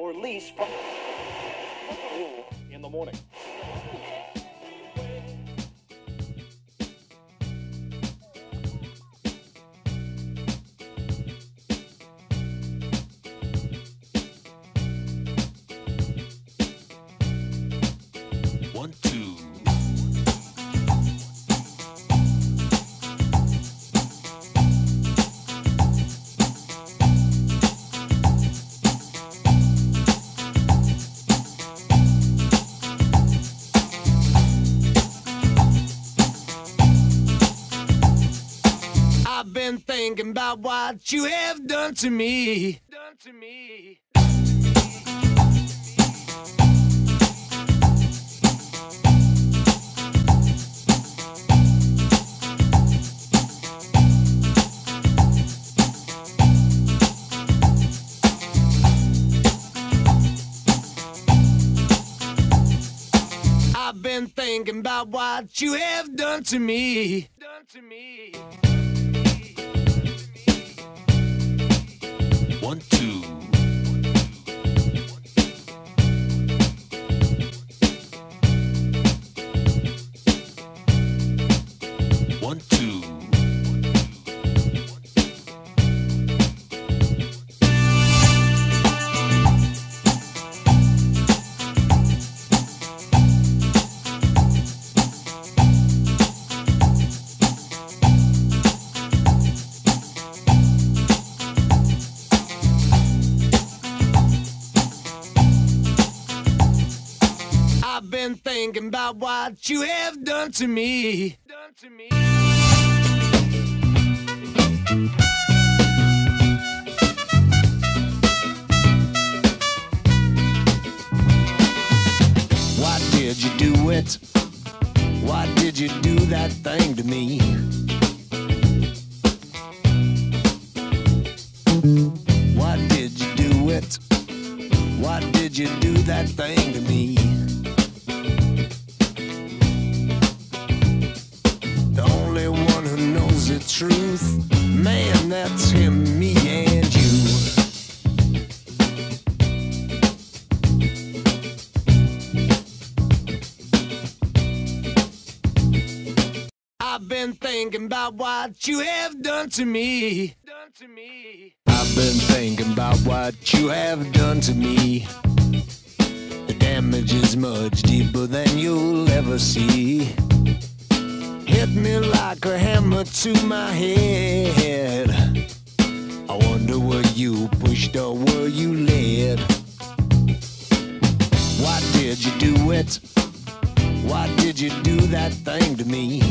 or lease from in the morning. One, two. I've been thinking about what you have done to me. Done to me. About what you have done to me. Done to me. Thinking about what you have done to me. Done to me. Why did you do it? Why did you do that thing to me? Why did you do it? Why did you do that thing to me? The truth, man, that's him, me, and you. I've been thinking about what you have done to me. Done to me. I've been thinking about what you have done to me. The damage is much deeper than you'll ever see. Hit me like a hammer to my head. I wonder were you pushed or were you led? Why did you do it? Why did you do that thing to me?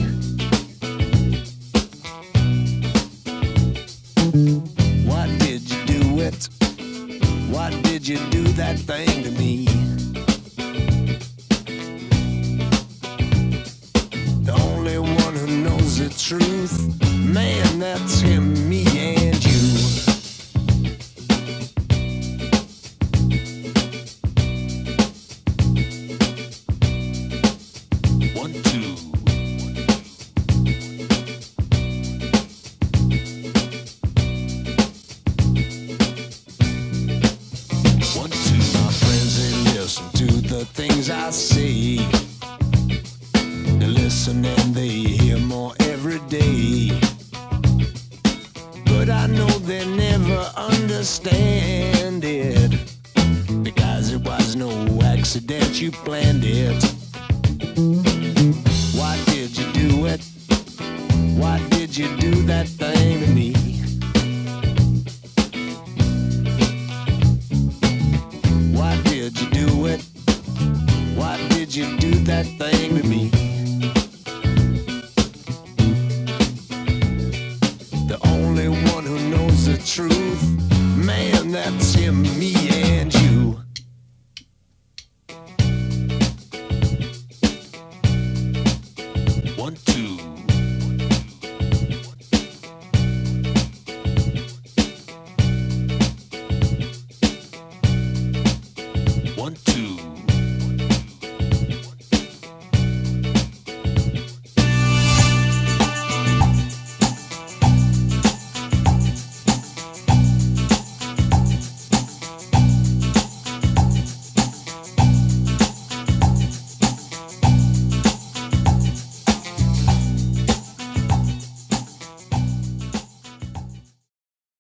Things I say. They listen and they hear more every day. But I know they never understand it. Because it was no accident, you planned it. Why did you do it? Why did you do that thing to me? That thing to me, The only one who knows the truth, man, that's him, me.